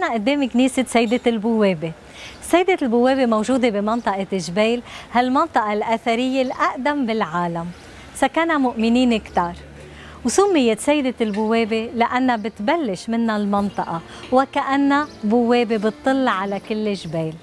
نحن قدام كنيسة سيدة البوابة؟ سيدة البوابة موجودة بمنطقة جبيل هالمنطقة الأثرية الأقدم بالعالم. سكنها مؤمنين كتار. وسميت سيدة البوابة لأنها بتبلش منها المنطقة وكأنها بوابة بتطل على كل جبيل.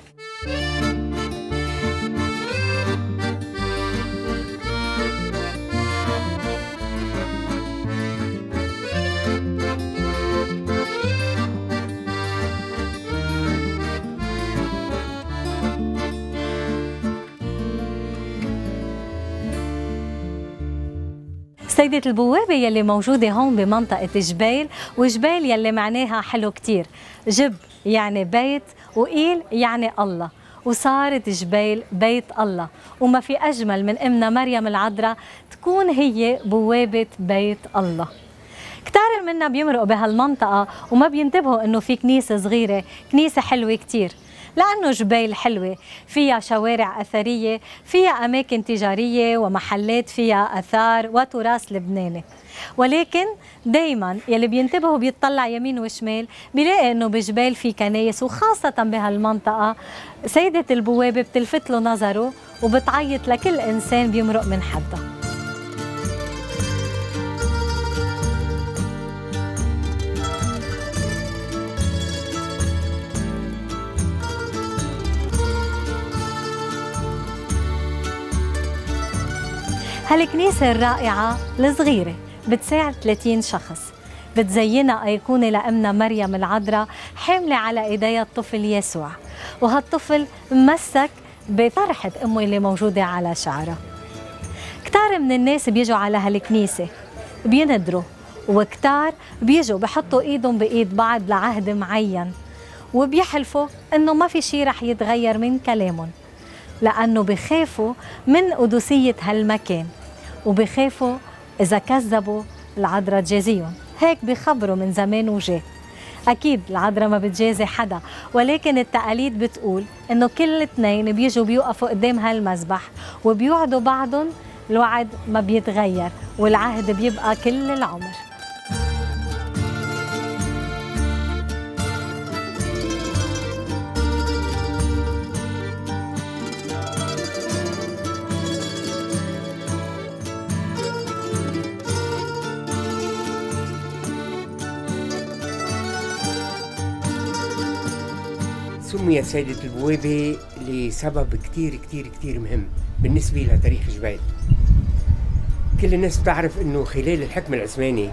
سيدة البوابة يلي موجودة هون بمنطقة جبيل وجبيل يلي معناها حلو كتير. جب يعني بيت وإيل يعني الله. وصارت جبيل بيت الله. وما في أجمل من أمنا مريم العذراء تكون هي بوابة بيت الله. كتار منا بيمرقوا بهالمنطقة وما بينتبهوا إنه في كنيسة صغيرة كنيسة حلوة كتير. لأنه جبيل حلوة فيها شوارع أثرية فيها أماكن تجارية ومحلات فيها أثار وتراث لبناني. ولكن دايما يلي بينتبهوا بيطلع يمين وشمال بيلاقي إنه بجبال في كنايس وخاصة بهالمنطقة. سيدة البوابة بتلفت له نظره وبتعيط لكل إنسان بيمرق من حدها. هالكنيسة الرائعة الصغيرة بتساعد 30 شخص. بتزينها أيقونة لأمنا مريم العذراء حاملة على إيديها الطفل يسوع. وهالطفل مسك بطرحة أمه اللي موجودة على شعرها كتار من الناس بيجوا على هالكنيسة بيندروا وكتار بيجوا بحطوا إيدهم بإيد بعض لعهد معين. وبيحلفوا إنه ما في شيء رح يتغير من كلامهم لأنه بخافوا من قدسيه هالمكان. وبخافوا إذا كذبوا العذراء تجازيهم هيك بخبروا من زمان وجاه أكيد العذراء ما بتجازي حدا ولكن التقاليد بتقول إنه كل اثنين بيجوا بيوقفوا قدام هالمذبح وبيوعدوا بعضهم الوعد ما بيتغير والعهد بيبقى كل العمر. سميت سيدة البوابة لسبب كتير كتير كتير مهم بالنسبة لتاريخ جبيل كل الناس بتعرف إنه خلال الحكم العثماني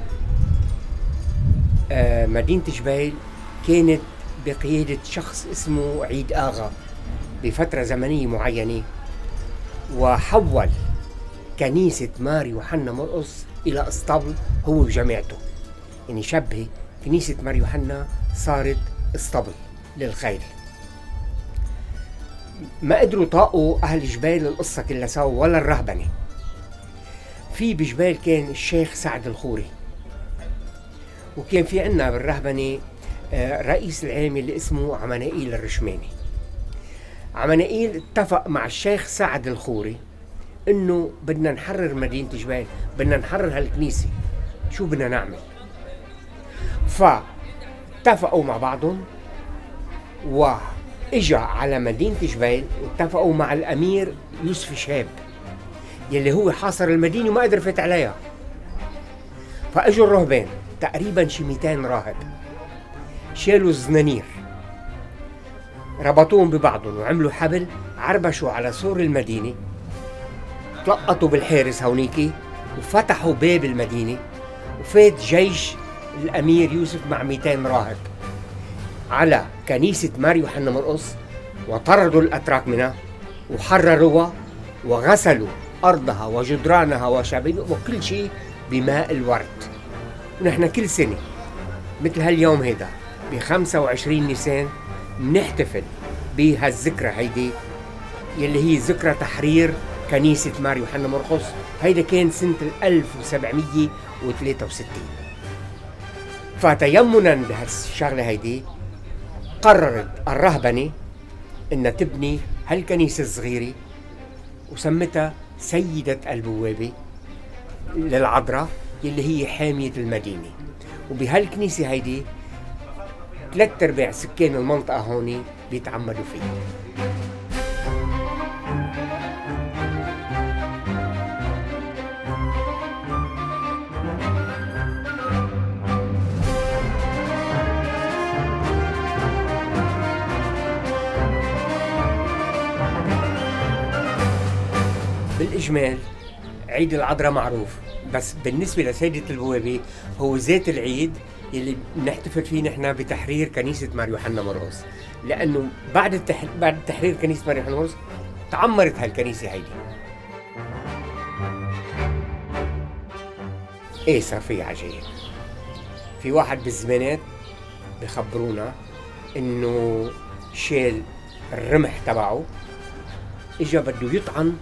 آه، مدينة جبيل كانت بقيادة شخص اسمه عيد آغا بفترة زمنية معينة وحول كنيسة ماري يوحنا مرقص إلى أسطبل هو وجماعته. يعني شبه كنيسة ماري يوحنا صارت أسطبل للخيل ما قدروا طاقوا أهل جبال القصة كلها سوا ولا الرهبنة. في بجبال كان الشيخ سعد الخوري. وكان في عنا بالرهبنة آه، رئيس العام اللي اسمه عمنائيل الرشماني. عمنائيل اتفق مع الشيخ سعد الخوري إنه بدنا نحرر مدينة جبال بدنا نحرر هالكنيسة. شو بدنا نعمل؟ فاتفقوا مع بعضهم و إجا على مدينة جبيل واتفقوا مع الأمير يوسف شهاب يلي هو حاصر المدينة وما قدر يفوت عليها. فإجوا الرهبان تقريبا شي 200 راهب. شالوا الزنانير ربطوهم ببعضهم وعملوا حبل عربشوا على سور المدينة تلقطوا بالحارس هونيكي وفتحوا باب المدينة وفات جيش الأمير يوسف مع 200 راهب. على كنيسة ماري يوحنا مرقص وطردوا الأتراك منها وحرروها وغسلوا أرضها وجدرانها وشبابها وكل شيء بماء الورد. ونحن كل سنة مثل هاليوم هيدا ب 25 نيسان بنحتفل بهالذكرى هيدي يلي هي ذكرى تحرير كنيسة ماري يوحنا مرقص. هيدا كان سنة 1763 فتيمنا بهالشغلة هيدي قررت الرهبنة انها تبني هالكنيسة الصغيرة وسمتها سيدة البوابة للعذراء يلي هي حامية المدينة. وبهالكنيسة هيدي ثلاث أرباع سكان المنطقة هون بيتعمدوا فيه بالإجمال عيد العذراء معروف. بس بالنسبة لسيدة البوابة هو ذات العيد اللي بنحتفل فيه نحن بتحرير كنيسة مار يوحنا مرقس لأنه بعد التح... بعد تحرير كنيسة مار يوحنا مرقس تعمرت هالكنيسة هيدي. إيه صار في عجيب؟ في واحد بالزمانات بخبرونا إنه شال الرمح تبعه إجا بده يطعن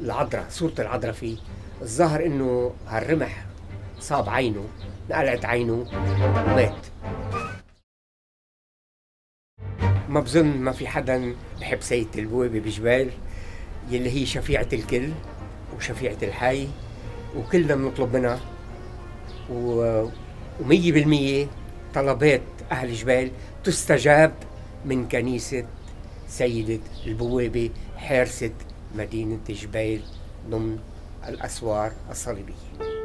العذراء صورة العذراء فيه. الظاهر إنه هالرمح صاب عينه نقلعت عينه ومات ما بظن ما في حدا بحب سيدة البوابة بجبال يلي هي شفيعة الكل وشفيعة الحي وكلنا بنطلب منها. و... ومية بالمية طلبات أهل جبال تستجاب من كنيسة سيدة البوابة حارسة مدينة جبيل ضمن الأسوار الصليبية.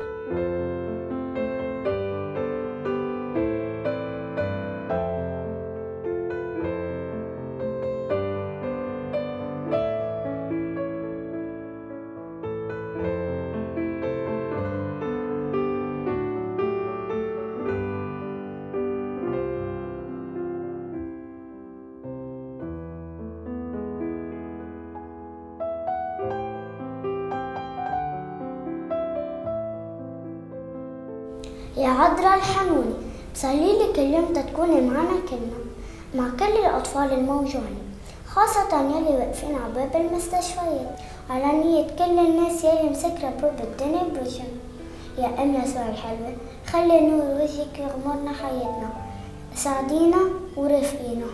يا عذراء الحنوني لي كل يوم تكوني معنا كلنا مع كل الأطفال الموجوعين خاصة يلي واقفين على باب المستشفيات. على نية كل الناس يلي مسكرة باب الدنيا بوجهنا. يا أم يسوع الحلوة خلي نور وجهك يغمرنا حياتنا. ساعدينا ورفقينا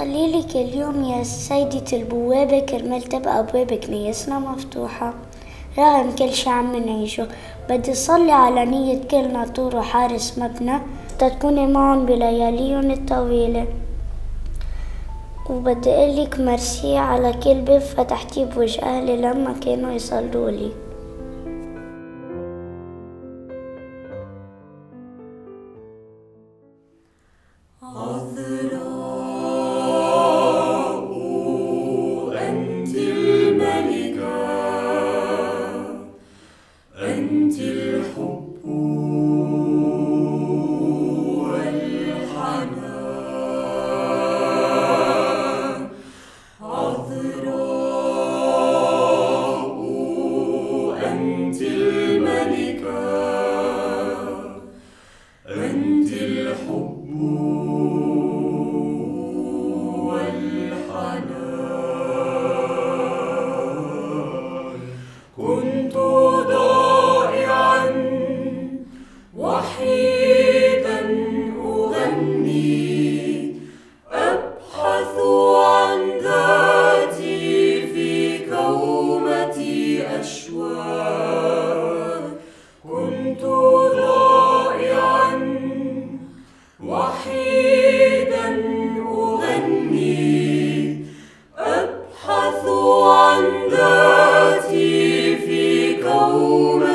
صلي لي كل يوم يا سيدة البوابة كرمال تبقى أبواب كنيسنا مفتوحة. رغم كل شي عم نعيشه بدي صلي على نية كل ناطور وحارس مبنى تكوني معهم بلياليهم الطويلة. وبدي أقلك مرسي على كل باب فتحتيه بوجه أهلي لما كانوا يصلوا لي. أنت الحب والحنان عذراء أنت الملكة أنت الحب Amen.